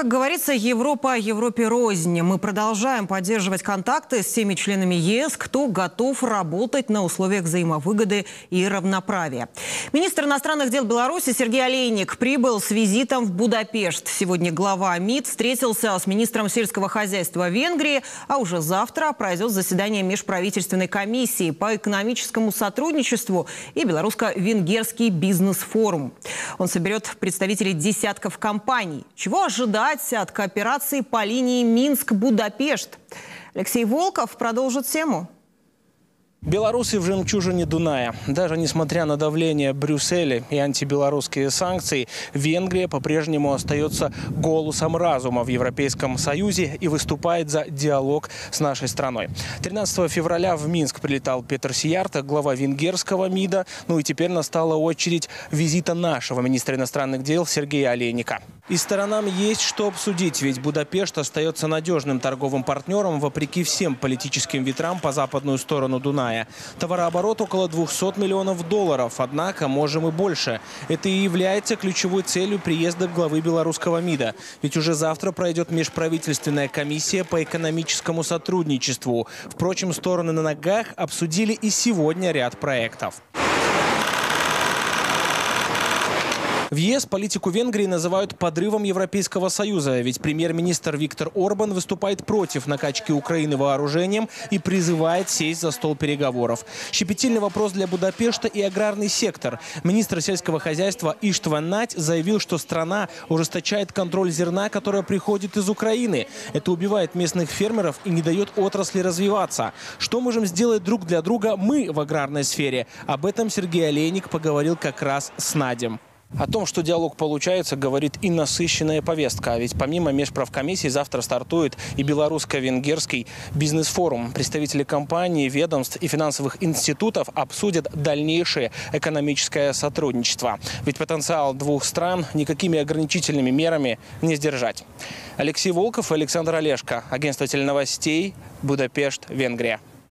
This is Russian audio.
Как говорится, Европа Европе рознь. Мы продолжаем поддерживать контакты с всеми членами ЕС, кто готов работать на условиях взаимовыгоды и равноправия. Министр иностранных дел Беларуси Сергей Олейник прибыл с визитом в Будапешт. Сегодня глава МИД встретился с министром сельского хозяйства Венгрии, а уже завтра пройдет заседание межправительственной комиссии по экономическому сотрудничеству и белорусско-венгерский бизнес-форум. Он соберет представителей десятков компаний. Чего ожидать? Ожидать от кооперации по линии Минск-Будапешт? Алексей Волков продолжит тему. Белорусы в жемчужине Дуная. Даже несмотря на давление Брюсселя и антибелорусские санкции, Венгрия по-прежнему остается голосом разума в Европейском Союзе и выступает за диалог с нашей страной. 13 февраля в Минск прилетал Петр Сиярта, глава венгерского МИДа. Ну и теперь настала очередь визита нашего министра иностранных дел Сергея Олейника. И сторонам есть что обсудить, ведь Будапешт остается надежным торговым партнером вопреки всем политическим ветрам по западную сторону Дуная. Товарооборот около 200 миллионов долларов, однако можем и больше. Это и является ключевой целью приезда главы белорусского МИДа. Ведь уже завтра пройдет межправительственная комиссия по экономическому сотрудничеству. Впрочем, стороны на ногах обсудили и сегодня ряд проектов. В ЕС политику Венгрии называют подрывом Европейского Союза, ведь премьер-министр Виктор Орбан выступает против накачки Украины вооружением и призывает сесть за стол переговоров. Щепетильный вопрос для Будапешта и аграрный сектор. Министр сельского хозяйства Иштван Нать заявил, что страна ужесточает контроль зерна, которое приходит из Украины. Это убивает местных фермеров и не дает отрасли развиваться. Что можем сделать друг для друга мы в аграрной сфере? Об этом Сергей Олейник поговорил как раз с Надем. О том, что диалог получается, говорит и насыщенная повестка. А ведь помимо межправкомиссий завтра стартует и белорусско-венгерский бизнес-форум. Представители компаний, ведомств и финансовых институтов обсудят дальнейшее экономическое сотрудничество. Ведь потенциал двух стран никакими ограничительными мерами не сдержать. Алексей Волков и Александр Олешко. Агентство теленовостей. Будапешт, Венгрия.